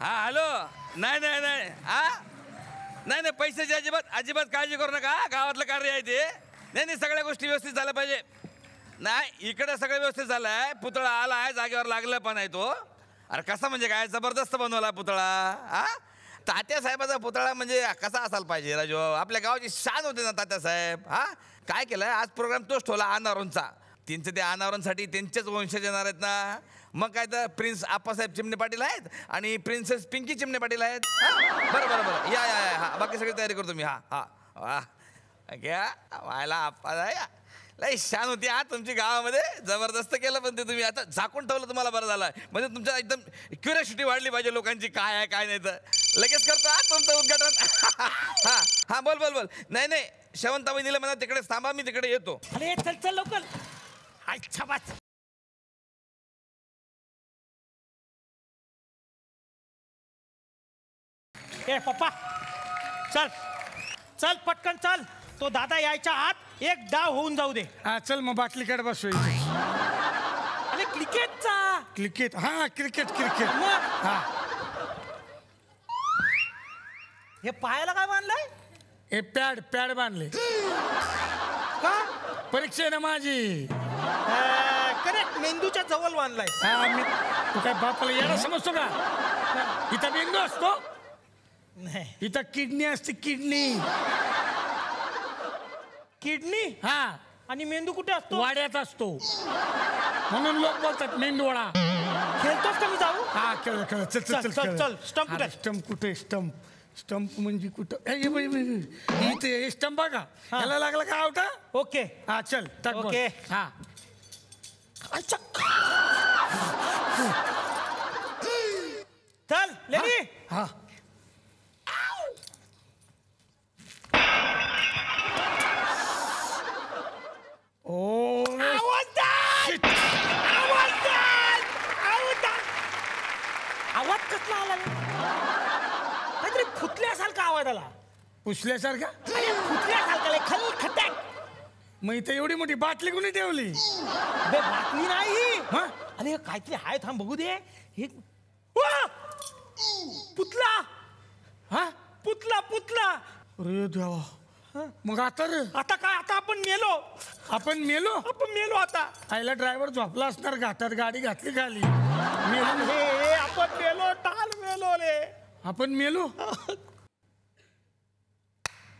हा हॅलो. नाही नाही नाही. हा? नाही नाही पैशाची अजिबात अजिबात काळजी करू नका. गावातलं कार्य आहे ते. नाही नाही सगळ्या गोष्टी व्यवस्थित झाल्या पाहिजे. नाही इकडं सगळं व्यवस्थित झालं आहे पुतळा आला आहे जागेवर लागला पण आहे तो. अरे कसा म्हणजे काय? जबरदस्त बनवला पुतळा. हा? तात्या साहेबाचा पुतळा म्हणजे कसा असायला पाहिजे राजू? आपल्या गावाची शान होते ना तात्यासाहेब हा? काय केलं आज प्रोग्राम तोच ठेवला अनारोंचा त्यांचं त्या अनावरणसाठी त्यांचेच वंशज येणार आहेत ना? मग काय तर प्रिन्स आप्पासाहेब चिमणे पाटील आहेत आणि प्रिन्सेस पिंकी चिमणे पाटील आहेत. बरं बरं बरं. या या हा. बाकी सगळी तयारी करतो मी. हा हा. वा. घ्या व्हायला आप्पा या लय शान होती हा तुमची गावामध्ये. जबरदस्त केलं पण ते तुम्ही. आता झाकून ठेवलं तुम्हाला बरं झालं. म्हणजे तुमच्या एकदम क्युरियोसिटी वाढली पाहिजे लोकांची काय आहे काय नाही तर. लगेच करतो हा तुमचं उद्घाटन. हा हा बोल बोल बोल. नाही नाही. शेवंताबाई दिलं म्हणा तिकडे थांबा मी तिकडे येतो. अरे चल चल लवकर. अच्छा बस ए पप्पा चल चल पटकन चल. तो दादा यायच्या आत एक डाव होऊन जाऊ दे. हा चल मग बाटलीकडे बसू अरे क्रिकेटचा? क्रिकेट हा क्रिकेट क्रिकेट. मग? हा. हे पायाला काय बांधलंय? हे पॅड पॅड बांधले. का? परीक्षा आहे ना माझी. करेक्ट मेंदूच्या जवळ बांधलाय. हा मी तू काय बापाला यायला समजतो का? इथं मेंदू असतो. नाही. इथं किडनी असते किडनी. किडनी? हा. आणि मेंदू कुठे असतो? वाड्यात असतो. म्हणून लोक बोलतात मेंदूवाडा खेळतोस का मी जाऊ? हा खेळ खेळ चल चल, चल चल, चल. स्टंप कुठे? स्टंप कुठे स्टंप स्टंप म्हणजे कुठं? ए. इथे स्टंप का हा. याला लागला का आवटा? ओके. हा चल टाक बॉल. ओके. हा. चल लेडी. हा. ओ. आवाज आवाज आवाज आवाज कसला आला रे? काहीतरी फुटल्यासारखा आवाज आला. पुसल्यासारखा? फुटल्यासारखा खल खटॅक मग इथं एवढी मोठी बाटली कोणी ठेवली? बे बातमी नाही हा? अरे काहीतरी हाय थांब बघू दे. हे वा! पुतला! हा? पुतला पुतला! अरे देवा. मग आता रे? आता काय? आता आपण मेलो. आपण मेलो? आपण मेलो आता. आईला ड्रायव्हर झोपला असणार घाटात गाडी घातली खाली. मेलो हे हे, आपण मेलो टाल मेलो रे. आपण मेलो?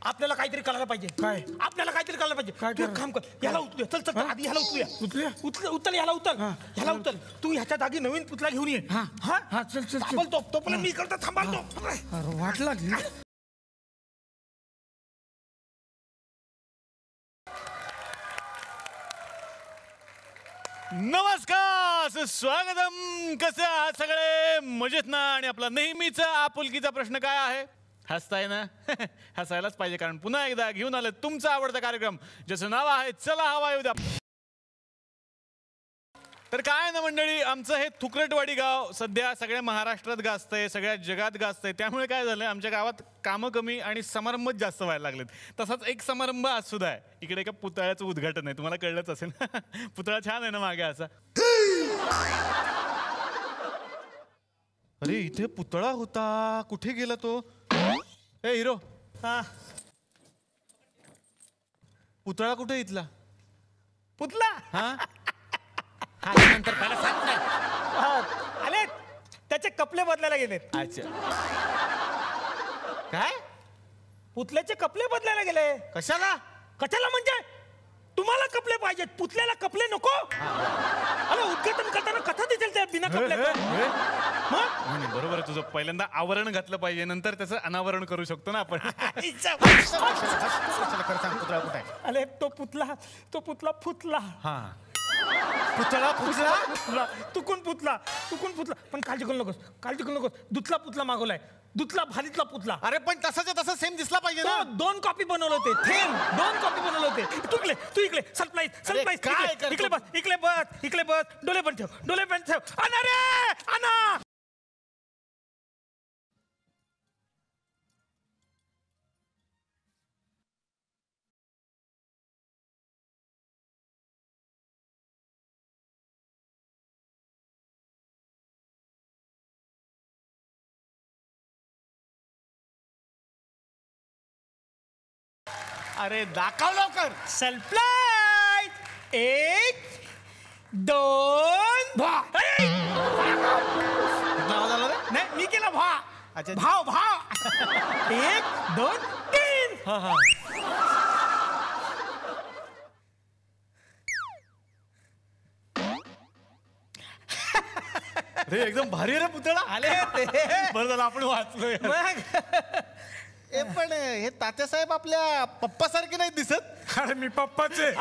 आपल्याला काहीतरी करायला पाहिजे. काय? आपल्याला काहीतरी करायला पाहिजे. काय तू एक? काम कर याला उतरूया चल चल? आधी ह्याला उतरूया. उतरूया? उचल उचल याला उचल हा. ह्याला उचल तू ह्याच्या जागी नवीन पुतला घेऊन ये. हा. हा, चल, चल, चल. तो तो पण मी करता थांबालतो. अरे वाटला की नमस्कार स्वागतम कसे आहात सगळे? मजेत ना? आणि आपला नेहमीचा आपुलकीचा प्रश्न काय आहे? हसताय ना? हसायलाच पाहिजे कारण पुन्हा एकदा घेऊन आलं तुमचा आवडता कार्यक्रम ज्याचं नाव आहे चला हवा येऊ द्या. तर काय ना मंडळी आमचं हे थुकरटवाडी गाव सध्या सगळ्या महाराष्ट्रात गाजतंय सगळ्या जगात गाजतंय. त्यामुळे काय झालं आमच्या गावात कामं कमी आणि समारंभच जास्त व्हायला लागलेत. तसाच एक समारंभ आज सुद्धा आहे. इकडे एका पुतळ्याचं उद्घाटन आहे. तुम्हाला कळलंच असेल. पुतळा छान आहे ना मागे असा. अरे इथे पुतळा होता. कुठे गेला तो? ए हिरो. हा. पुतळा कुठे इथला? पुतला. हा? हा. आले. त्याचे कपडे बदलायला गेलेत. अच्छा. काय? पुतल्याचे कपडे बदलायला गेले. कशाला? कशाला म्हणजे? तुम्हाला कपडे पाहिजेत. पुतल्याला कपडे नको. अरे उद्घाटन करताना कथा दिसेल त्या बिना नाही, बरोबर आहे तुझं. पहिल्यांदा आवरण घातलं पाहिजे नंतर त्याचं अनावरण करू शकतो ना आपण. अरे तो पुतला तो पुतला फुटला. हा. पुतळा पुतला तू कोण पुतला तू कोण पुतला पण काळजी करू नकोस. काळजी करू नकोस. दुतला पुतला मागवलाय. दुतला भारीतला पुतला. अरे पण तसाच्या तसा सेम दिसला पाहिजे ना. दोन कॉपी बनवले होते. थेंब दोन कॉपी बनवले होते. तू इकडे तू इकडे. सरप्राईज सरप्राईज काय इकडे बस इकडे बस इकडे बस. डोळे पण ठेव डोळे पण ठेव. अना रे अना अरे दाखव लवकर. सरप्राईज एक दोन. भा. नाही मी केला भा. अच्छा. भाव भाव. एक दोन तीन. रे एकदम भारी रे पुतळा. आले. ते बरं झालं आपण वाचलोय. मग? ए पण हे तात्यासाहेब आपल्या पप्पासारखे नाही दिसत. अरे मी पप्पाच आहे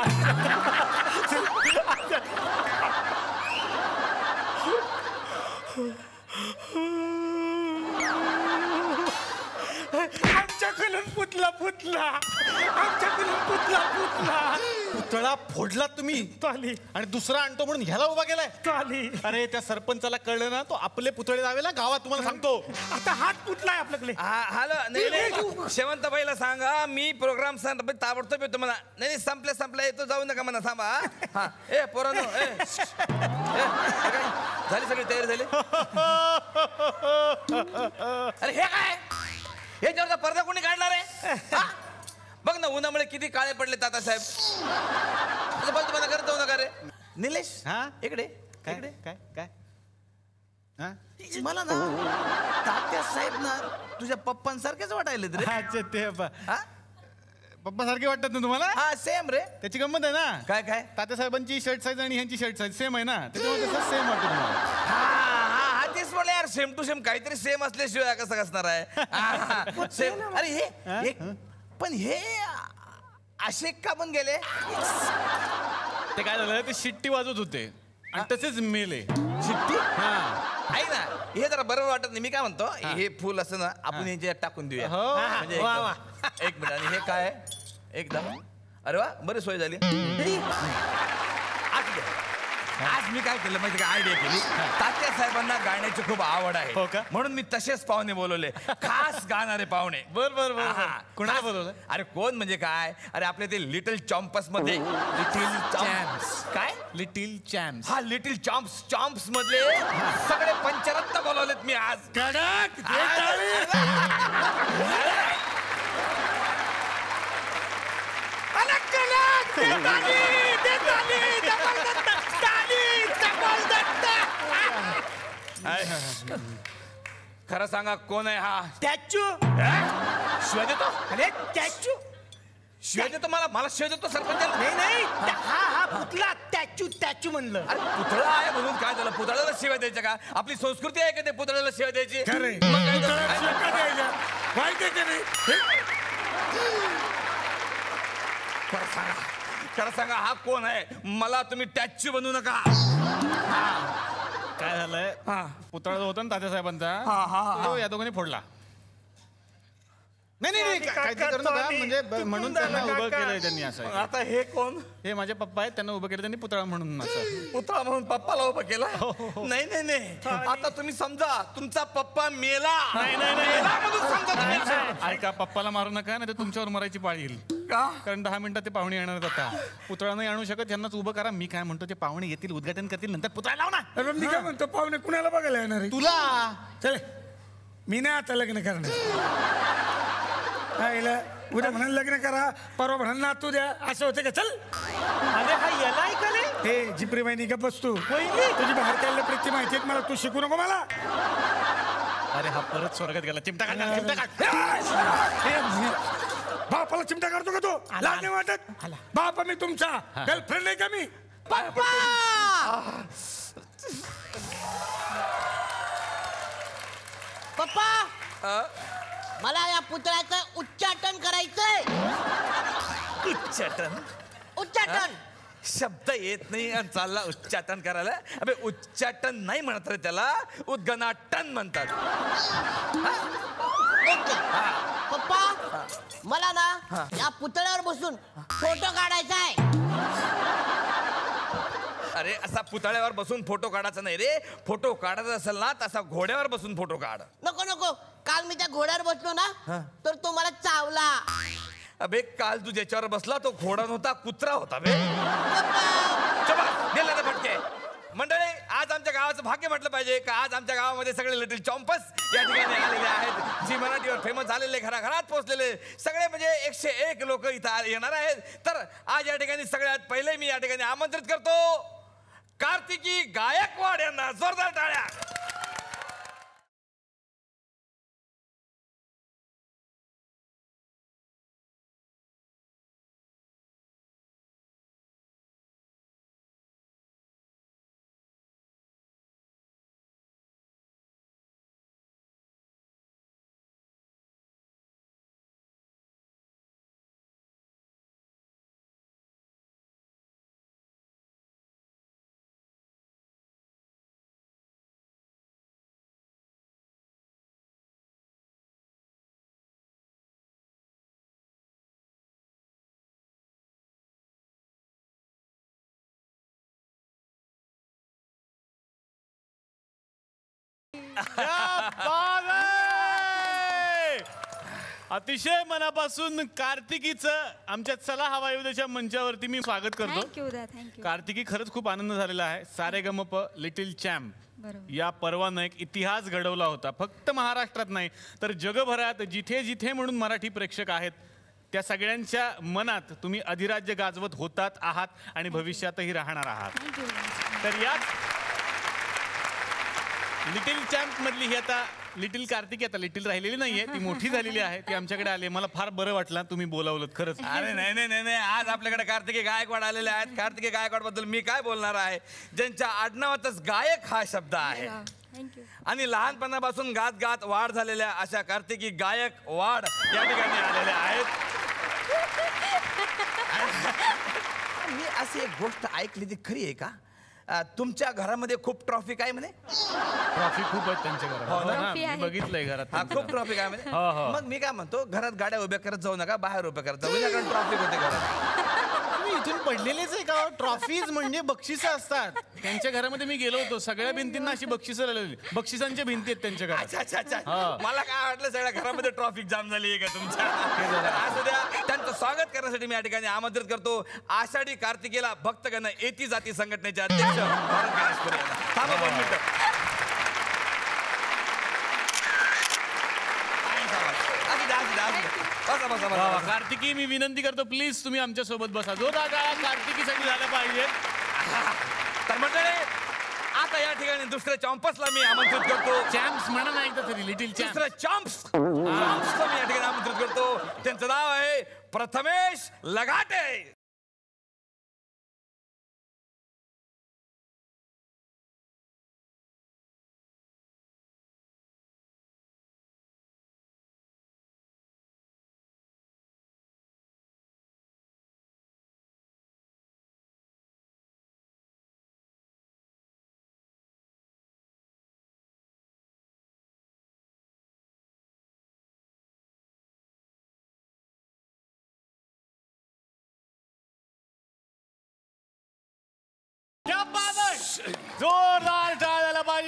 आमच्याकडून पुतला पुतला. आमच्याकडून पुतला पुतला. पुतळा फोडला तुम्ही. आली आणि दुसरा आणतो म्हणून ह्याला उभा केलाय. आली अरे त्या सरपंचाला कळलं ना तो आपले पुतळे लावे ना गावात तुम्हाला सांगतो. आता हात पुतला आहे आपल्याकडे. हा हॅलो नाही नाही शेवंतबाईला सांगा मी प्रोग्राम ताबडतोब येतो म्हणा. नाही नाही संपल्या संपल्या येतो जाऊ नका म्हणा हा. हा ए पोरानो ए? झाली सगळी तयारी झाली? अरे हे काय? याच्यावरचा पडदा कोणी काढणार आहे? बघ ना उन्हामुळे किती काळे पडले ताता साहेब. असं बोलतो मला करत जाऊ नका रे. निलेश हा? इकडे काय इकडे. काय काय? हा? मला ना तात्या साहेब ना तुझ्या पप्पांसारखेच वाटायले रे. अच्छा ते ब- हा? पप्पा सारखे वाटतात ना तुम्हाला? हा सेम रे. त्याची गंमत आहे ना? काय काय? तात्यासाहेबांची शर्ट साईज आणि ह्यांची शर्ट साईज सेम आहे ना? त्याच्यामुळे तसं सेम वाटतं तुम्हाला. म्हणलं यार सेम टू सेम काहीतरी सेम असल्याशिवाय कसं असणार आहे? सेम अरे हे हे? पण हे असे का पण गेले? ते काय झालं ते शिट्टी वाजवत होते. आणि तसेच मेले. शिट्टी? हा. ऐक ना हे जरा बरोबर वाटत नाही. मी काय म्हणतो हे. फुल असं ना आपण याच्यात टाकून देऊया. हो. म्हणजे वा, वा. एकदम- एक मिनिट. आणि हे काय? आहे? एकदम. अरे वा बरी सोय झाली. आज मी काय केलं माहिती का? आयडिया केली. तात्या साहेबांना गाण्याची खूप आवड आहे. हो का? म्हणून मी तसेच पाहुणे बोलवले. खास गाणारे पाहुणे. बर बर बर. कुणाला बोलवलं? अरे कोण म्हणजे काय? अरे आपले ते लिटल चॉम्पसमध्ये. Little Champs. काय? लिटिल चॅम्स हा लिटिल चॉम्प्स चॉम्प्स मधले. सगळे पंचरत्न बोलवलेत मी आज. कडक! टाळी. अलग कलक ते ताली, ते ताली, जबरदस्त ताली, जबरदस्त. खरं सांगा कोण आहे हा स्टॅच्यू शिवाय देतो अरे स्टॅच्यू शिवाय देतो मला मला शिवाय देतो सरपंचाला नाही नाही त्या- हा हा पुतला स्टॅच्यू स्टॅच्यू म्हणलं अरे पुतळा आहे म्हणून काय झालं पुतळ्याला शिवाय द्यायच्या का आपली संस्कृती आहे का ते पुतळ्याला शिवाय द्यायची. मग काय? माहिती आहे का नाही? हे? खरं सांगा खरं सांगा हा कोण आहे मला तुम्ही टॅच्यू बनवू नका काय झालंय हा. पुतळा जो होता ना तात्यासाहेबांचा हा, हा, हा. तो या दोघांनी फोडला नाही नाही करू नका आम्ही? म्हणजे म्हणून त्यांना उभं. केलंय त्यांनी असं. आता हे कोण? हे माझे पप्पा आहेत त्यांना उभं केलं त्यांनी पुतळा म्हणून असं. पुतळा म्हणून पप्पाला उभं केला? हो, नाही नाही नाही. आता तुम्ही समजा तुमचा पप्पा मेला. नाही, नाही, नाही. मेला म्हणून समजा तुम्ही. ऐका पप्पाला मारू नका नाही तर तुमच्यावर मरायची पाळी येईल. का? कारण दहा मिनिटात ते पाहुणे येणार आता. पुतळा नाही आणू शकत यांनाच उभं करा. मी काय म्हणतो ते पाहुणे येतील उद्घाटन करतील नंतर पुतळा लाव ना. अरे मी काय म्हणतो पाहुणे कुणाला बघायला येणार आहे? तुला. चले. मी नाही आता लग्न करणार. आईला उद्या म्हणाल लग्न करा परवा म्हणाल नातू द्या असं होतं का? चल. अरे हा याला ऐकले हे जिप्री बहिणी का बसतो. वहिनी. तुझी बाहेर काढल्या प्रीती माहिती आहे मला तू शिकू नको मला. अरे हा परत स्वर्गात गेला. चिमटा काढ ना, चिमटा काढ. बापाला चिमटा काढतो का तो? आला, लाज नाही वाटत? आला. बापा मी तुमचा. गर्लफ्रेंड आहे का मी? पप्पा! अ? मला या पुतळ्याचं उच्चाटन करायचंय. उच्चाटन? उच्चाटन. शब्द येत नाही आणि चालला उच्चाटन करायला. अबे उच्चाटन नाही म्हणत रे त्याला उद्गनाटन म्हणतात. ओके. पप्पा मला ना या पुतळ्यावर बसून फोटो काढायचा आहे अरे असा पुतळ्यावर बसून फोटो काढायचा नाही रे. फोटो काढायचा असेल ना तसा घोड्यावर बसून फोटो काढ. नको नको. काल मी त्या घोड्यावर बसलो ना तर तो मला चावला. अबे काल तू ज्याच्यावर बसला तो घोडा नव्हता कुत्रा होता बे. गेला फटके. मंडळी आज आमच्या गावाचं भाग्य म्हटलं पाहिजे का? आज आमच्या गावामध्ये सगळे लिटिल चॉम्पस या ठिकाणी आलेले आहेत. जी मराठीवर फेमस झालेले घराघरात पोहोचलेले सगळे म्हणजे एकशे एक लोक इथं येणार आहेत. तर आज या ठिकाणी सगळ्यात पहिले मी या ठिकाणी आमंत्रित करतो कार्तिकी गायकवाड यांना जोरदार टाळ्या. अतिशय मनापासून कार्तिकीचं आमच्या चला हवा युद्धाच्या मंचावरती मी स्वागत करतो. कार्तिकी खरंच खूप आनंद झालेला आहे. सारे गमप लिटिल चॅम्प. या पर्वानं एक इतिहास घडवला होता. फक्त महाराष्ट्रात नाही तर जगभरात जिथे जिथे म्हणून मराठी प्रेक्षक आहेत त्या सगळ्यांच्या मनात तुम्ही अधिराज्य गाजवत होतात आहात आणि भविष्यातही राहणार आहात. तर याच लिटिल चॅम्प मधली ही आता लिटिल कार्तिकी आता लिटिल राहिलेली नाहीये. ती मोठी झालेली आहे ती आमच्याकडे आली मला फार बरं वाटलं तुम्ही बोलावलं खरंच. अरे नाही नाही नाही नाही. आज आपल्याकडे कार्तिकी गायकवाड आलेले आहेत. कार्तिकी गायकवाडबद्दल मी काय बोलणार आहे? ज्यांच्या आडनावातच गायक हा शब्द आहे. थँक्यू आणि लहानपणापासून गात गात वाढ झालेल्या अशा कार्तिकी गायक वाढ या ठिकाणी आलेल्या आहेत. मी अशी एक गोष्ट ऐकली ती खरी आहे का? तुमच्या घरामध्ये खूप ट्रॉफिक आहे म्हणे ट्रॉफी खूप आहेत त्यांच्या घरात हो? हो आहे. बघितलंय घरात हा. खूप ट्रॉफिक आहे म्हणे हो, हो. मग मी काय म्हणतो घरात गाड्या उभ्या करत जाऊ नका बाहेर उभ्या करत जाऊ नका कारण ट्रॉफिक होते घरात इथून पडलेलेच आहे का? ट्रॉफीज म्हणजे बक्षिसं असतात. त्यांच्या घरामध्ये मी गेलो होतो. सगळ्या भिंतींना अशी बक्षिसं लावलेली. बक्षिसांच्या भिंती आहेत त्यांच्या घरात. अच्छा अच्छा अच्छा. हा. मला काय वाटलं सगळ्या घरामध्ये ट्रॉफिक जाम झाली आहे का तुमच्या? असू द्या त्यांचं स्वागत करण्यासाठी मी या ठिकाणी आमंत्रित करतो. आषाढी कार्तिकेला भक्तगण एती जाती संघटनेचे अध्यक्ष. भारत गणेशपुरे यांना. थांबा दोन मिनिटं असू द्या, असू द्या, असू द्या. बसा बसा बसा. कार्तिकी मी विनंती करतो प्लीज तुम्ही आमच्यासोबत बसा. जो दादा कार्तिकीसाठी झाला पाहिजे. तर मंडळी आता या ठिकाणी दुसऱ्या चॉम्पसला मी आमंत्रित करतो. चॅम्प्स म्हणा ना एकदा तरी लिटिल चॅम्प दुसरं चॉम्प्स चॉम्प्सला मी या ठिकाणी आमंत्रित करतो. त्यांचं नाव आहे प्रथमेश लगाटे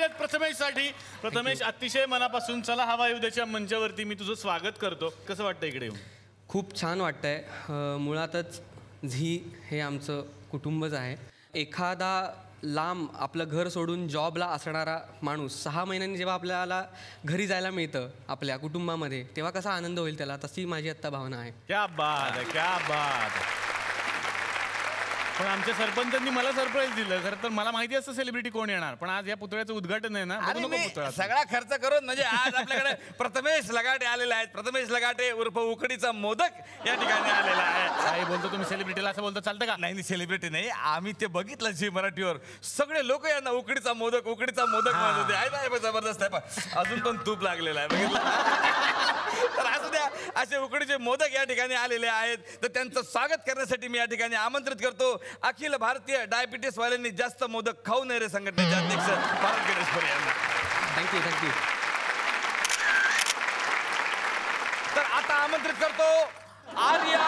पाहिजेत प्रथमेशसाठी. प्रथमेश अतिशय मनापासून चला हवा युद्धाच्या मंचावरती. मी तुझं स्वागत करतो. कसं वाटतं इकडे येऊन? खूप छान वाटतंय. मुळातच झी हे आमचं कुटुंबच आहे. एखादा लांब आपलं घर सोडून जॉबला असणारा माणूस सहा महिन्यांनी जेव्हा आपल्याला घरी जायला मिळतं आपल्या कुटुंबामध्ये तेव्हा कसा आनंद होईल त्याला? तशी माझी आत्ता भावना आहे. क्या बात क्या बात. पण आमच्या सरपंचांनी मला सरप्राईज दिलं. खरं तर मला माहिती असतं सेलिब्रिटी कोण येणार पण आज या पुतळ्याचं उद्घाटन आहे ना बघू नको पुतळा सगळा खर्च करून म्हणजे आज आपल्याकडे प्रथमेश लगाटे आलेले आहेत. प्रथमेश लगाटे उर्फ उकडीचा मोदक या ठिकाणी आलेला आहे. काय बोलतो तुम्ही सेलिब्रिटीला असं बोलतो चालतं का? नाही नाही सेलिब्रिटी नाही. आम्ही ते बघितलं झी मराठीवर. सगळे लोक यांना उकडीचा मोदक उकडीचा मोदक म्हणत होते. आहे ना जबरदस्त आहे. अजून पण तूप लागलेला आहे. बघितलं? तर असू द्या असे उकडीचे मोदक या ठिकाणी आलेले आहेत. तर त्यांचं स्वागत करण्यासाठी मी या ठिकाणी आमंत्रित करतो. अखिल भारतीय डायबिटीस वाल्यांनी जास्त मोदक खाऊ नये रे संघटनेचे अध्यक्ष भारत गणेशपुरे यांना. थँक्यू थँक्यू तर आता आमंत्रित करतो आर्या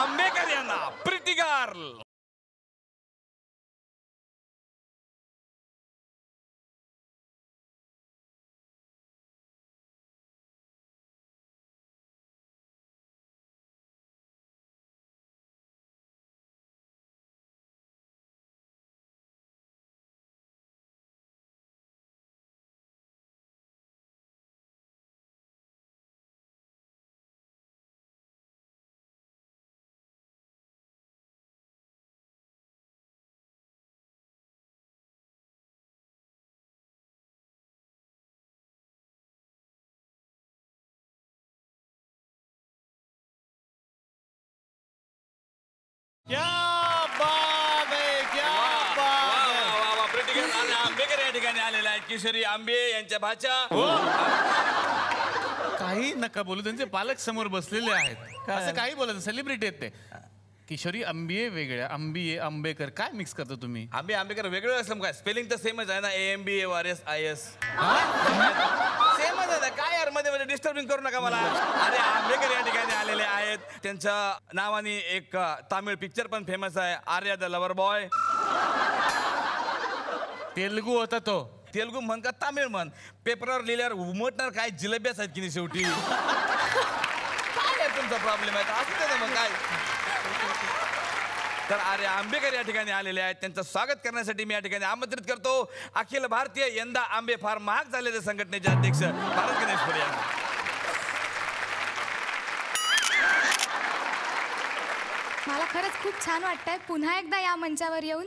आंबेकर यांना प्रीती क्या बात आहे बात आहे. आणि आंबेकर या ठिकाणी आलेले आहेत किशोरी आंबे यांच्या भाच्या. काही नका बोलू त्यांचे पालक समोर बसलेले आहेत. असं काही बोलायचं सेलिब्रिटी आहेत ते. किशोरी आंबिये वेगळ्या आंबिये आंबेकर काय मिक्स करता तुम्ही? आंबे आंबेकर वेगळं असलं काय? स्पेलिंग तर सेमच आहे ना A M B A R S I S सेमच आहे ना. काय यारमध्ये मध्ये डिस्टर्बिंग करू नका मला. अरे आंबेकर या ठिकाणी आलेले आहेत. त्यांच्या नावाने एक अ, तामिळ पिक्चर पण फेमस आहे. Arya the lover boy. Telugu होता तो. तेलगू म्हण का तामिळ म्हण? पेपरवर लिहिल्यावर उमटणार काय? जिलेब्याच आहेत की नाही शेवटी? काय आहे तुमचा प्रॉब्लेम आहे? असू ना मग काय? तर आर्य आंबेकर या ठिकाणी आलेले आहेत. त्यांचं स्वागत करण्यासाठी मी या ठिकाणी आमंत्रित करतो. अखिल भारतीय यंदा आंबे फार महाग झालेले संघटनेचे अध्यक्ष भारत गणेश पुरे यांना. मला खरंच खूप छान वाटतंय. पुन्हा एकदा या मंचावर येऊन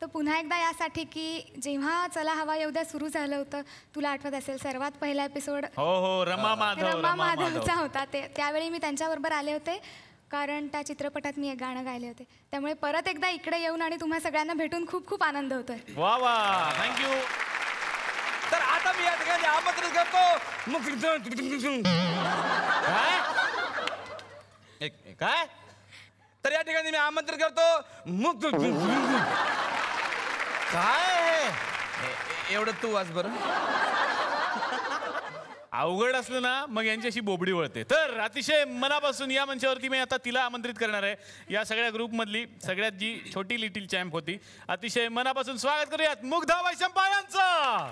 तर पुन्हा एकदा यासाठी की जेव्हा चला हवा येऊ सुरू झालं होतं. तुला आठवत असेल सर्वात पहिला एपिसोड हो हो रमा माधव रमा माधवचा माधव. होता. ते त्यावेळी मी त्यांच्याबरोबर आले होते. कारण त्या चित्रपटात मी एक गाणं गायले होते. त्यामुळे परत एकदा इकडे येऊन आणि तुम्हा सगळ्यांना भेटून खूप खूप आनंद होतोय. वा वा. थँक्यू तर आता मी या ठिकाणी आमंत्रित करतो. काय? काय? तर या ठिकाणी मी आमंत्रित करतो. मुक्त काय एवढं तू वाच बरं. अवघड असलं ना मग यांच्याशी बोबडी वळते. तर अतिशय मनापासून या मंचावरती मी आता तिला आमंत्रित करणार आहे. या सगळ्या ग्रुपमधली सगळ्यात जी छोटी लिटिल चॅम्प होती अतिशय मनापासून स्वागत करूयात मुग्धा वैशंपा यांचं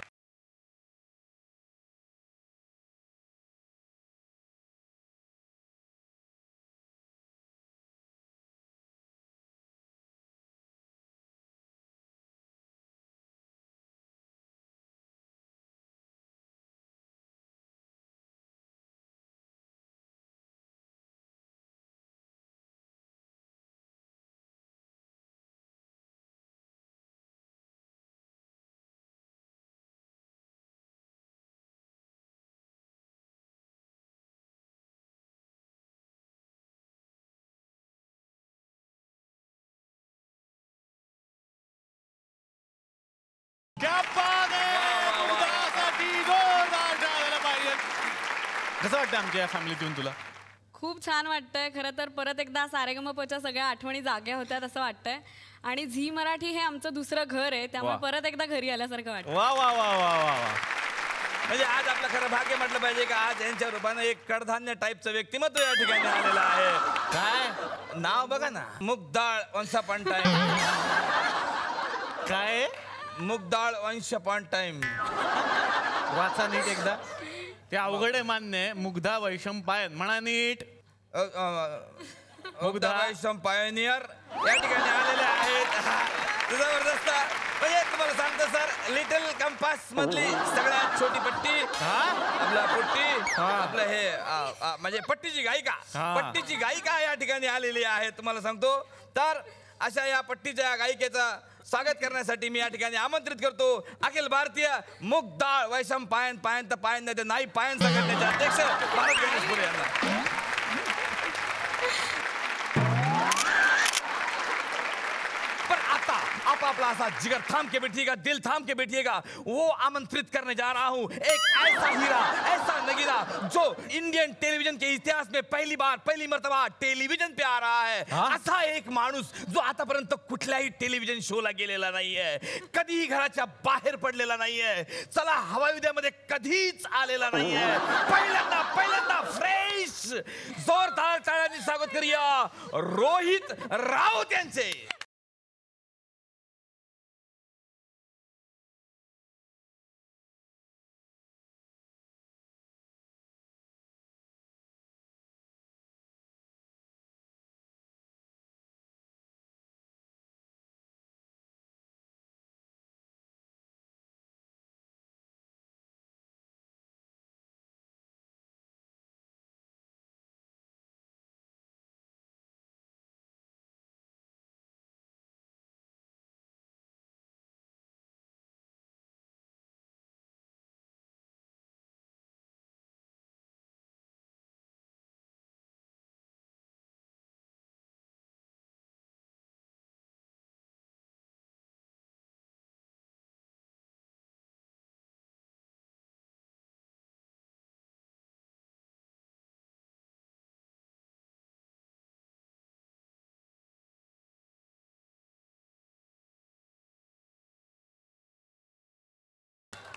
कसं वाटतं आमच्या या फॅमिलीत येऊन तुला? खूप छान वाटतंय. खरं तर परत एकदा सारेगमपच्या सगळ्या आठवणी जाग्या होत्या असं वाटतंय. आणि झी मराठी हे आमचं दुसरं घर आहे त्यामुळे. परत एकदा घरी आल्यासारखं वाटतं वा वा वा वा वा वा. म्हणजे आज आपलं खरं भाग्य म्हटलं पाहिजे का आज यांच्या रूपानं एक कडधान्य टाईपचं व्यक्तिमत्व या ठिकाणी आलेलं आहे. काय? नाव बघा ना. मुगदाळ वंश अपॉन टाइम काय? मुगदाळ वंश अपॉन टाइम. वाचा नीट एकदा. ते अवघड आहे मान्य. आहे मुग्धा वैशंपायन म्हणा नीट. मुगदा वंश पायोनियर. या ठिकाणी आलेले आहेत. हा, जबरदस्त. म्हणजे तुम्हाला सांगतो सर लिटल कंपास मधली सगळ्यात छोटी पट्टी. आपला पट्टी. आपलं हे म्हणजे पट्टीची गायिका. हा. पट्टीची गायिका या ठिकाणी आलेली आहे तुम्हाला सांगतो. तर अशा या पट्टीच्या गायिकेचा स्वागत करण्यासाठी मी या ठिकाणी आमंत्रित करतो. अखिल भारतीय मुगदाळ वैशम पायन पायन तर पायन नाही नाही पायन संघटनेचे अध्यक्ष आपला ऐसा जिगर थाम के बैठिएगा दिल थाम के बैठिएगा वो आमंत्रित करने जा रहा हूं। एक ऐसा हीरा ऐसा नगीरा जो इंडियन टेलीविजन के इतिहास में पहली बार पहिली मर्तबा टेलिव्हिजन पे आ रहा है। असा एक माणूस जो आतापर्यंत कुठल्याही टेलिव्हिजन शोला गेलेला नाहीये कधीही घराच्या बाहेर पडलेला नाहीये चला हवायुद्यामध्ये कधीच आलेला नाहीये पहिल्यांदा पहिल्यांदा फ्रेश जोरदार टाळ्यांनी स्वागत करूया रोहित राऊत यांचे.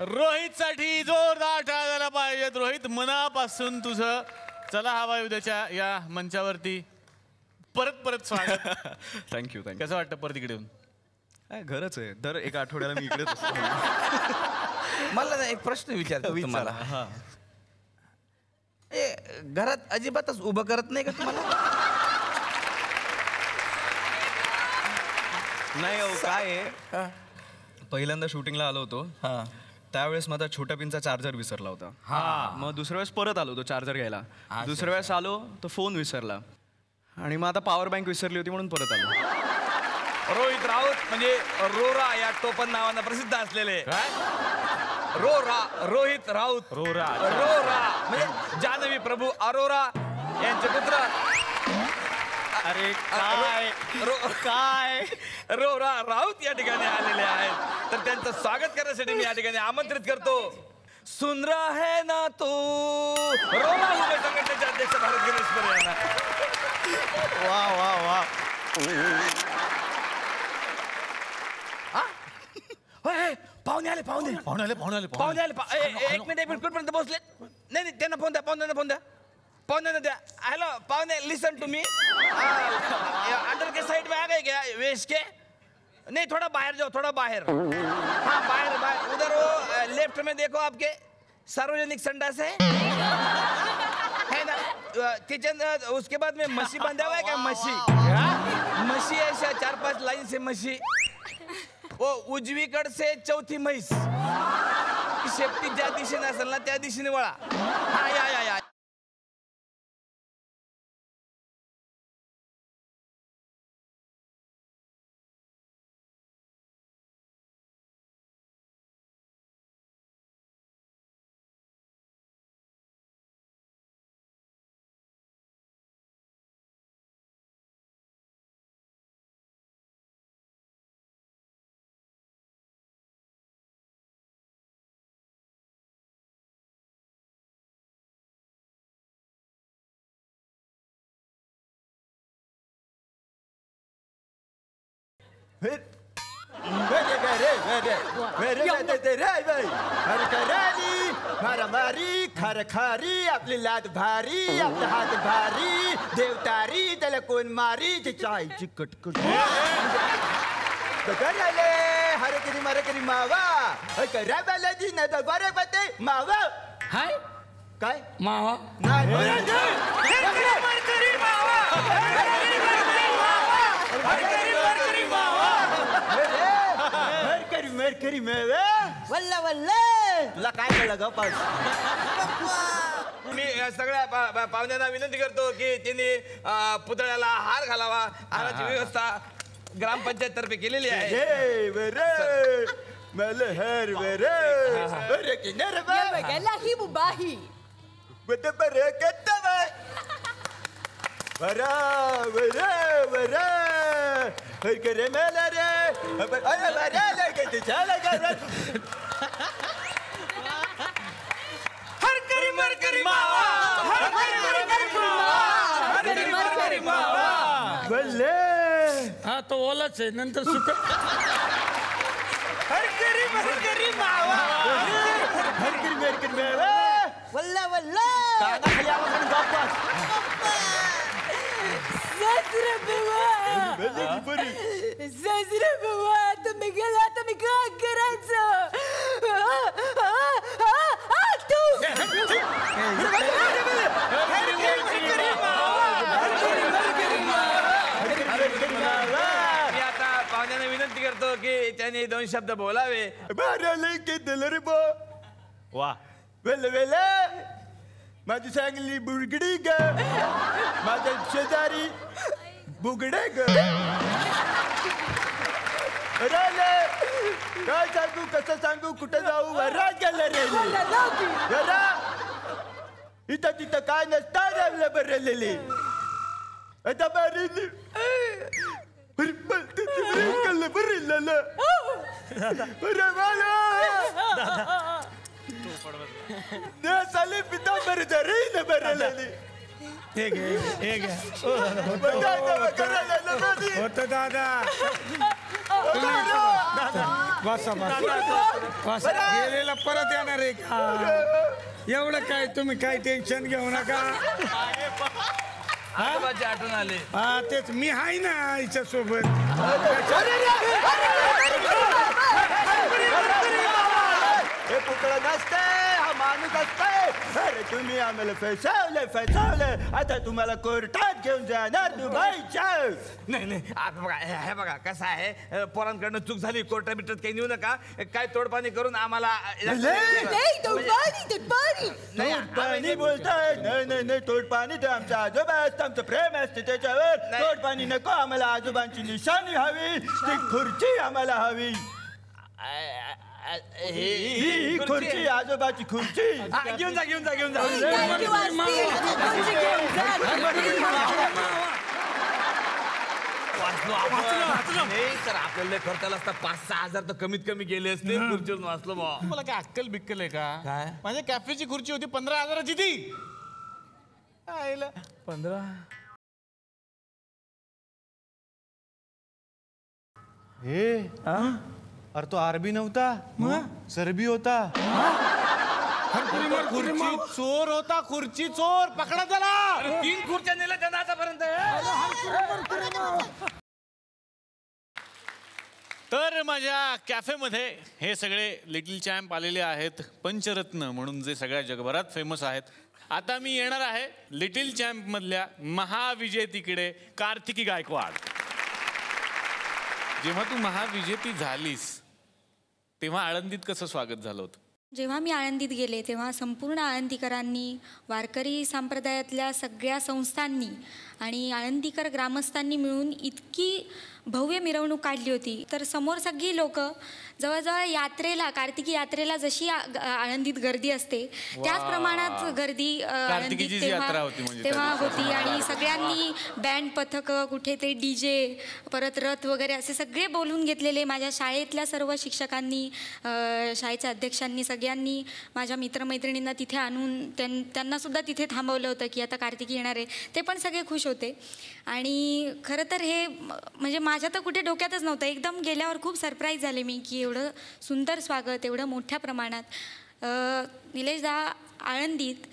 रोहित साठी जोरदार टाळ्या झाला पाहिजेत रोहित मनापासून तुझं चला हवा उद्याच्या या मंचावरती. परत परत स्वागत. थँक्यू थँक्यू कसं वाटतं परत इकडे येऊन? काय घरच आहे? दर एका आठवड्याला मी इकडेच असतो. मला ना एक प्रश्न विचारतो तुम्हाला. हा. ए घरात अजिबातच उभं करत नाही का तुम्हाला? नाही अहो काय आहे? पहिल्यांदा शूटिंगला आलो होतो. त्यावेळेस माझा छोट्या पिनचा चार्जर विसरला होता. मग दुसऱ्या वेळेस परत आलो होतो चार्जर घ्यायला. दुसऱ्या वेळेस आलो तर फोन विसरला. आणि मग आता पॉवर बँक विसरली होती म्हणून परत आलो. रोहित राऊत म्हणजे रोरा या टोपण नावानं प्रसिद्ध असलेले. रोरा रोहित राऊत. रोरा, रोरा. म्हणजे जानवी प्रभू अरोरा यांचे पुत्र. अरे काय? काय? रोरा राऊत या ठिकाणी आलेले आहेत. तर त्यांचं स्वागत करण्यासाठी मी या ठिकाणी आमंत्रित करतो. सुन रहा है ना तू? रोरा उभे संघटनेचे अध्यक्ष भारत गिरीश यांना. वा वा वा. होय, होय, पाहुणे आले पाहुणे. पाहुणे आले पाहुणे आले पाहुणे आले. पा- ए, ए, एक मिनिट एक मिनिट कुठपर्यंत पोहोचले नाही नाही त्यांना फोन द्या पाहुण्यांना फोन द्या. हॅलो पाहुणे लिसन टू मी अंडर के साइड में आ गए क्या वेश के? नहीं थोड़ा बाहर जाओ थोड़ा बाहर। हाँ बाहर बाहर। उधर वो लेफ़्ट में देखो आपके सार्वजनिक संडास है है ना? किचन उसके बाद में मशी बांधा हुआ है क्या मशी मशी ऐसा चार पाँच लाइन से मशी वो उजवीकड से चौथी म्हैस। शेपटी ज्या दिशेने असेल ना त्या दिशेने वळा हा या या या। मारामारी खारी आपली लात भारी आपला हात भारी देवतारी त्याला कोण मारी त्याच्या आईची कटकट आले हरे करी मारे करी मावा करा बालाजी न तर बरे पते मावा हाय काय मावा नाही मरकरी मेवे वल्ल वल्ल! तुला काय कळलं ग पाऊस मी या सगळ्या पा- पा- पाहुण्यांना विनंती करतो की त्यांनी अं, पुतळ्याला हार घालावा. हाराची व्यवस्था ग्रामपंचायत तर्फे केलेली आहे. हे बरे मला हर बरे बरे की नर बघायला ही बुबाही बरे बरे कत्ता बाय बरा बरे बरे हर करे मेला रे अरे बरे लगे ते चला ग हर करी मर करी मावा हर करी बल्ले हा तो ओलाच आहे नंतर सुक हर करी बरी सासरे बाबा तुम्ही गेला तुम्ही काय करायचं आ, आ, आ, आ, तू मी आता पाहुण्यांना विनंती करतो की त्यांनी दोन शब्द बोलावे बारा लई रे बो वा वेल वेल माझी चांगली बुगडी ग माझ्या शेजारी बुगडे ग काय सांगू कसं सांगू कुठं जाऊ वरात गेलं रे वरा इथं तिथं काय नसता जमलं बरलेली आता बरली कल्लं बरलेलं अरे मला ने साली पिता मर जरी न बरलेली हे घे हे घे बघा करायला होतं दादा दादा बसा बसा गेलेला परत येणार आहे का एवढं काय तुम्ही काय टेन्शन घेऊ नका आजोबाची आठवण आले हा तेच मी आहे ना आईच्या सोबत हे पुतळं नसतं हा माणूस अरे तुम्ही आम्हाला फसवले फसवले आता तुम्हाला कोर्टात घेऊन जाणार दुबईच्या नाही नाही आता बघा हे हे बघा कसं आहे अ, पोरांकडनं चूक झाली कोर्टा बिटात काही नेऊ नका काय तोडपाणी करून आम्हाला नाही तुटपाणी तुटपाणी तोडपाणी बोलताय नाही नाही नाही तोडपाणी ते आमच्या आजोबा असतं आमचं प्रेम असते त्याच्यावर नाही. तोडपाणी नको आम्हाला आजोबांची निशाणी हवी ती खुर्ची आम्हाला हवी ही खुर्ची. आजोबाची खुर्ची. घेऊन जा घेऊन जा घेऊन जा. तर आपल्याला खर्चाला असता. पाच सहा हजार तर कमीत कमी गेले असते. वाचलो बा. मला काय अक्कल बिक्कल आहे का? काय? माझ्या कॅफेची खुर्ची होती पंधरा हजाराची ती. आईला. पंधरा? हे? अरे तो आरबी नव्हता. सरबी होता. खुर्ची चोर होता खुर्ची चोर. पकडा त्याला. तीन खुर्च्या नेल्या त्यांना आतापर्यंत. तर माझ्या कॅफेमध्ये हे सगळे लिटिल चॅम्प आलेले आहेत. पंचरत्न म्हणून जे सगळ्या जगभरात फेमस आहेत. आता मी येणार आहे लिटिल चॅम्प मधल्या महाविजेतीकडे कार्तिकी गायकवाड. जेव्हा तू महाविजेती झालीस तेव्हा आळंदीत कसं स्वागत झालं होतं? जेव्हा मी आळंदीत गेले तेव्हा संपूर्ण आळंदीकरांनी वारकरी संप्रदायातल्या सगळ्या संस्थांनी आणि आळंदीकर ग्रामस्थांनी मिळून इतकी भव्य मिरवणूक काढली होती. तर समोर सगळी लोक जवळजवळ यात्रेला कार्तिकी यात्रेला जशी आ- ग- आळंदीत गर्दी असते त्याच प्रमाणात गर्दी आळंदीत होती म्हणजे तेव्हा. होती आणि सगळ्यांनी बँड पथक कुठे ते डी जे परत रथ वगैरे असे सगळे बोलून घेतलेले माझ्या शाळेतल्या सर्व शिक्षकांनी शाळेच्या अध्यक्षांनी सगळ्यांनी माझ्या मित्रमैत्रिणींना तिथे आणून त्यां त्यांना सुद्धा तिथे थांबवलं होतं की आता कार्तिकी येणार आहे. ते पण सगळे खुश होते. आणि खरं तर हे म- म्हणजे माझ्या तर कुठे डोक्यातच नव्हतं. एकदम गेल्यावर खूप सरप्राईज झाले मी की एवढं सुंदर स्वागत एवढं मोठ्या प्रमाणात. निलेशदा आळंदीत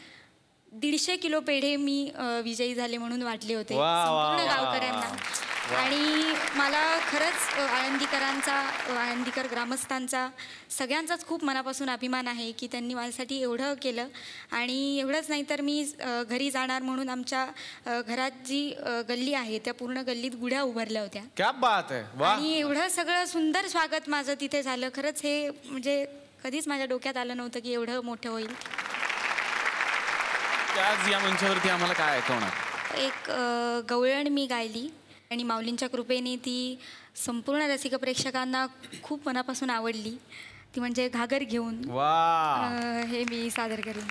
दीडशे किलो पेढे मी विजयी झाले म्हणून वाटले होते. संपूर्ण. गावकऱ्यांना. आणि मला खरंच आळंदीकरांचा आळंदीकर ग्रामस्थांचा सगळ्यांचाच खूप मनापासून अभिमान आहे की त्यांनी माझ्यासाठी एवढं केलं. आणि एवढंच नाही तर मी घरी जाणार म्हणून आमच्या घरात जी गल्ली आहे त्या पूर्ण गल्लीत गुढ्या उभारल्या होत्या. क्या बात आहे. आणि एवढं सगळं सुंदर स्वागत माझं तिथे झालं. खरंच हे म्हणजे कधीच माझ्या डोक्यात आलं नव्हतं की एवढं मोठं होईल. आज या मंचावरती आम्हाला काय ऐकवणार? एक गवळण मी गायली आणि माऊलींच्या कृपेने ती संपूर्ण रसिक प्रेक्षकांना खूप मनापासून आवडली. ती म्हणजे घागर घेऊन. हे मी सादर करेन.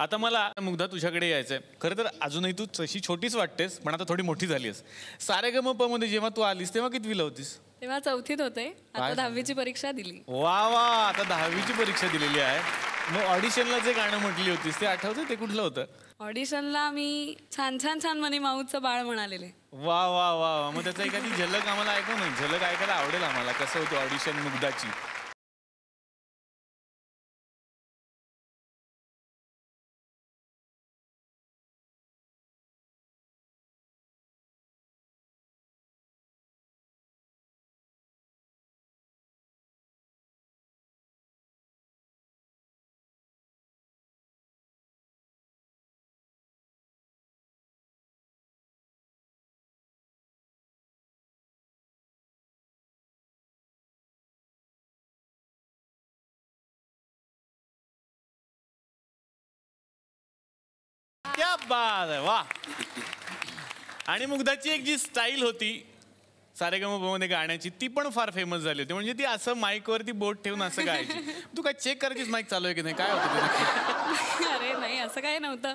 आता मला मुग्धा तुझ्याकडे यायचंय. खरं तर अजूनही तू तशी छोटीच वाटतेस पण आता थोडी मोठी झालीस सारेगमपमध्ये जेव्हा तू आलीस तेव्हा कितवीला होतीस? तेव्हा चौथीत होते. आता दहावीची परीक्षा दिली. वा वा आता दहावीची परीक्षा दिलेली आहे. मग ऑडिशनला जे गाणं म्हटली होतीस ते आठवतं ते कुठलं होतं? ऑडिशनला मी छान छान छान मनी माऊचं बाळ म्हणालेले. वा वा वा वा. मग त्याचं एखादी झलक आम्हाला ऐकू ना झलक ऐकायला आवडेल आम्हाला. कसं होतं ऑडिशन मुग्धाची? क्या आहे वा आणि मुग्धाची एक जी स्टाईल होती सारेगममध्ये गाण्याची ती पण फार फेमस झाली होती. म्हणजे ती असं माईकवरती बोट ठेवून असं गायची. तू काय चेक करायचीस माईक चालू आहे की नाही? काय होतं अरे नाही असं काही नव्हतं.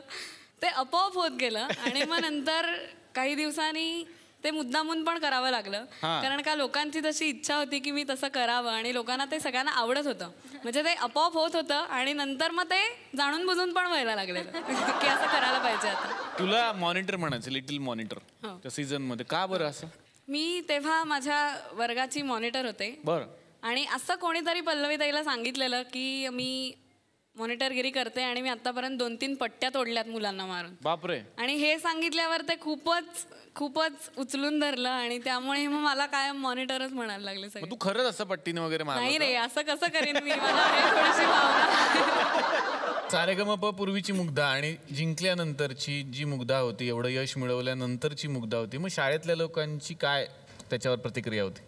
ते आपोआप होत गेलं आणि मग नंतर काही दिवसांनी ते मुद्दामून पण करावं लागलं. कारण का लोकांची तशी इच्छा होती की मी तसं करावं आणि लोकांना ते सगळ्यांना आवडत होतं. म्हणजे ते आपोआप होत होतं आणि नंतर मग ते जाणून बुजून पण व्हायला लागलेलं. की असं करायला पाहिजे आता. तुला मॉनिटर म्हणायचं लिटिल मॉनिटर हो. त्या सीझनमध्ये का बरं असं? मी तेव्हा माझ्या वर्गाची मॉनिटर होते. बरं. आणि असं कोणीतरी पल्लवी ताईला सांगितलेलं की मी मॉनिटरगिरी करते आणि मी आतापर्यंत दोन तीन पट्ट्या तोडल्यात मुलांना मारून. बापरे. आणि हे सांगितल्यावर ते खूपच खूपच उचलून धरलं आणि त्यामुळे मग मला कायम मॉनिटरच म्हणायला लागले मग सगळे तू खरंच असं पट्टीने वगैरे नाही रे असं कसं करेन मी? मला आहे थोडीशी भावना सारेगमप पूर्वीची मुग्धा आणि जिंकल्यानंतरची जी मुग्धा होती एवढं यश मिळवल्यानंतरची मुग्धा होती मग शाळेतल्या लोकांची काय त्याच्यावर प्रतिक्रिया होती?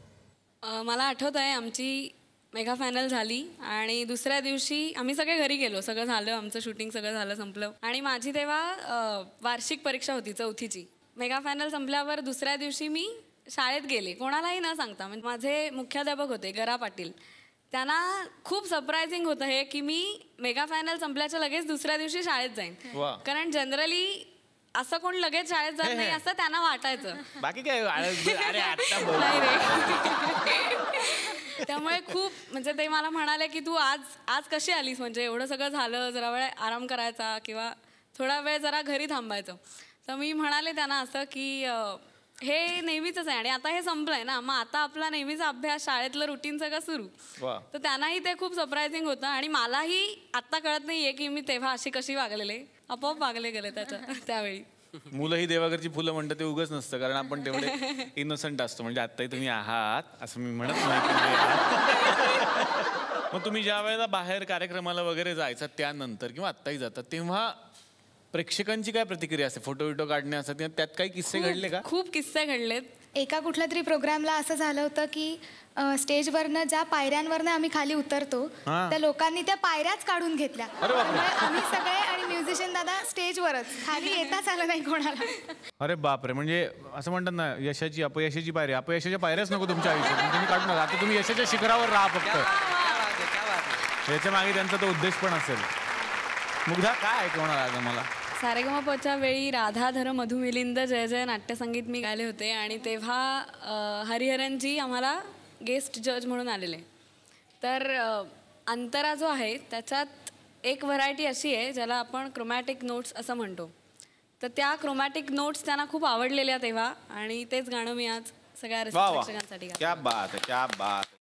मला आठवत आहे आमची मेगा फायनल झाली आणि दुसऱ्या दिवशी आम्ही सगळे घरी गेलो. सगळं झालं आमचं शूटिंग सगळं झालं संपलं. आणि माझी तेव्हा वार्षिक परीक्षा होती चौथीची. मेगा फायनल संपल्यावर दुसऱ्या दिवशी मी शाळेत गेले. कोणालाही न सांगता. म्हणजे माझे मुख्याध्यापक होते गरा पाटील. त्यांना खूप सरप्रायझिंग होतं हे की मी मेगा फायनल संपल्याच्या लगेच दुसऱ्या दिवशी शाळेत जाईन. कारण जनरली असं कोण लगेच शाळेत जात नाही असं त्यांना वाटायचं. बाकी काय त्यामुळे खूप म्हणजे ते मला म्हणाले की तू आज आज कशी आलीस? म्हणजे एवढं सगळं झालं जरा वेळ आराम करायचा किंवा थोडा वेळ जरा घरी थांबायचं. तर मी म्हणाले त्यांना असं की हे नेहमीच आहे आणि आता हे संपलंय ना मग आता आपला नेहमीचा अभ्यास शाळेतलं रुटीन सगळं सुरू. तर त्यांनाही ते खूप सरप्रायझिंग होतं आणि मलाही आत्ता कळत नाहीये की मी तेव्हा अशी कशी वागलेले आपोआप वागले गेले त्याच्या त्यावेळी. मुलं ही देवाघरची फुलं म्हणतात ते उगच नसतं कारण आपण तेवढे इनोसंट असतो. म्हणजे आत्ताही तुम्ही आहात असं मी म्हणत नाही. मग तुम्ही ज्या वेळेला बाहेर कार्यक्रमाला वगैरे जायचा त्यानंतर किंवा आत्ताही जातात तेव्हा प्रेक्षकांची काय प्रतिक्रिया असते? फोटो विटो काढणे असतात त्यात काही किस्से घडले का? खूप किस्से घडलेत. एका कुठल्या तरी प्रोग्रामला असं झालं होतं की स्टेजवरनं ज्या पायऱ्यांवरनं आम्ही खाली उतरतो. त्या लोकांनी त्या पायऱ्याच काढून घेतल्या. आम्ही सगळे आणि म्युझिशियन दादा स्टेजवरच. खाली येताच आलं नाही कोणाला. अरे बापरे. म्हणजे असं म्हणतात ना यशाची अपयशाची पायरी. अपयशाच्या पायऱ्याच नको तुमच्या आयुष्यात. मग तुम्ही काढू नका आता तुम्ही यशाच्या शिखरावर राहा फक्त. याच्या मागे त्यांचा तो उद्देश पण असेल. मुग्धा काय ऐकवणार आज मला सारेगमपच्या वेळी राधाधर मधुमिलिंद जय जय नाट्यसंगीत मी गायले होते आणि तेव्हा हरिहरनजी आम्हाला गेस्ट जज म्हणून आलेले. तर अंतरा जो आहे त्याच्यात एक व्हरायटी अशी आहे ज्याला आपण क्रोमॅटिक नोट्स असं म्हणतो. तर त्या क्रोमॅटिक नोट्स त्यांना खूप आवडलेल्या तेव्हा आणि तेच गाणं मी आज सगळ्या बात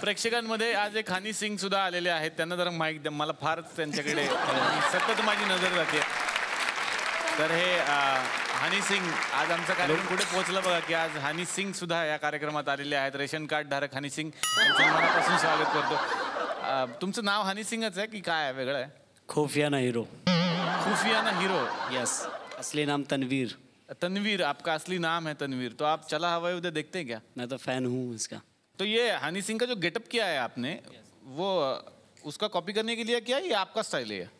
प्रेक्षकांमध्ये आज एक हनी सिंग सुद्धा आलेले आहेत. त्यांना जरा माईक द्या. मला फारच त्यांच्याकडे सतत माझी नजर जाते. तर हे हनी सिंग आज आमचा कार्यक्रम कुठे पोहोचला बघा की आज हनी सिंग सुद्धा या कार्यक्रमात आलेले आहेत. रेशन कार्ड धारक हनी सिंग मनापासून स्वागत करतो. तुमचं नाव हनी सिंगच आहे की काय वेगळं आहे? खुफियाना हीरो. खुफियाना हीरो. यस असली नाम तनवीर. तनवीर आपका असली नाम है तनवीर. तो आप चला हवा उधर देखते हैं क्या? मैं तो फैन हूँ इसका. तो ये हनी सिंह का जो गेटअप किया है आपने वो उसका कॉपी करने के लिए किया है या आपका स्टाइल है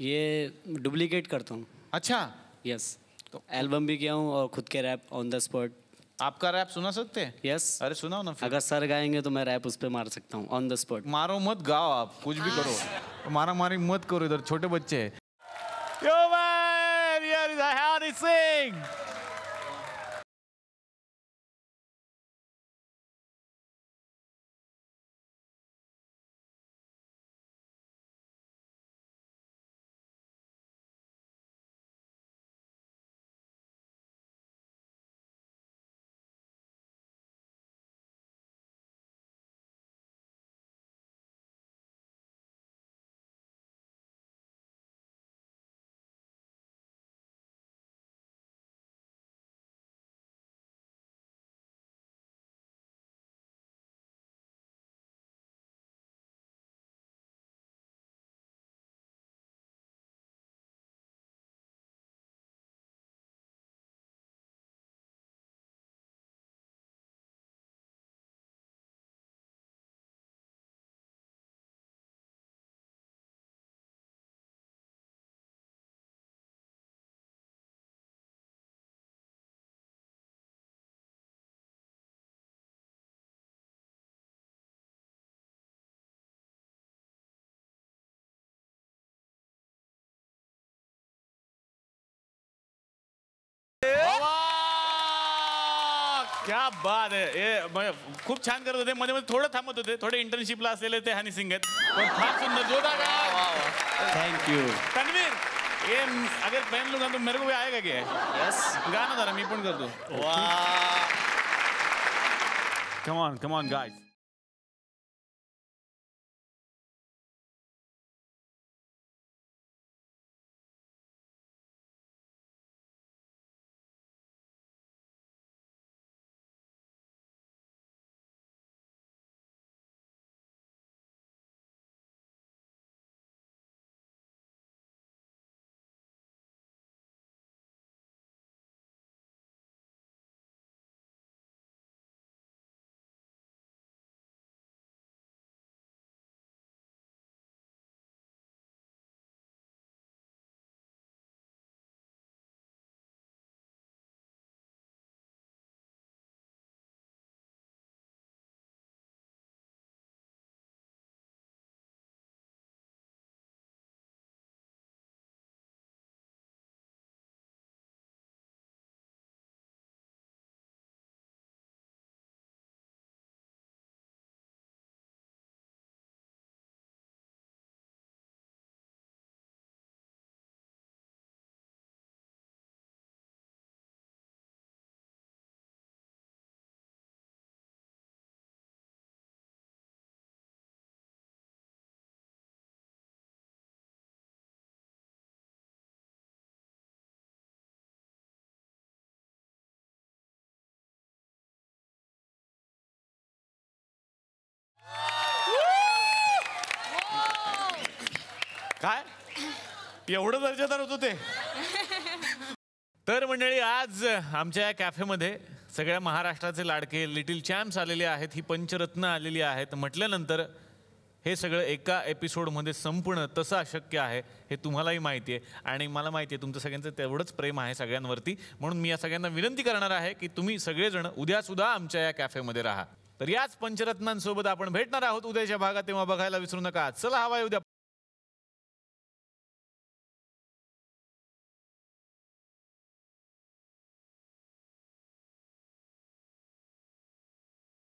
ये? डुप्लीकेट करता हूँ। अच्छा। यस तो एल्बम भी किया हूँ और खुद के रैप ऑन द स्पॉट आपका रैप सुना सकते हैं? यस अरे सुनाओ ना अगर सर गाएँगे तो मैं रैप उस पर मार सकता हूँ ऑन द स्पॉट मारो मत गाओ आप कुछ भी करो। मारा मारी मत करो इधर छोटे बच्चे। हैं क्या बात आहे खूप छान करत होते मध्ये मध्ये थोडं थांबत होते थोडे इंटर्नशिपला असलेले ते हनी सिंग आहेत. पण फार सुंदर जोरदार गाओ. थैंक यू तन्वीर ये अगर पहन लूंगा तो मेरे को भी आएगा क्या? यस गाना जरा मी पण करतो. Come on come on guys काय? एवढं दर्जेदार होतं ते. तर मंडळी आज आमच्या या कॅफेमध्ये सगळ्या महाराष्ट्राचे लाडके लिटिल चॅम्प्स आलेले आहेत ही पंचरत्न आलेली आहेत. म्हटल्यानंतर हे सगळं एका एपिसोडमध्ये संपणं तसं अशक्य आहे हे तुम्हालाही माहिती आहे. आणि मला माहिती आहे तुमचं सगळ्यांचं तेवढंच प्रेम आहे सगळ्यांवरती. म्हणून मी या सगळ्यांना विनंती करणार आहे की तुम्ही सगळेजण उद्यासुद्धा आमच्या या कॅफेमध्ये राहा. तर याच पंचरत्नांसोबत आपण भेटणार आहोत. उद्याच्या भागात तेव्हा बघायला विसरू नका. चला हवा उद्या.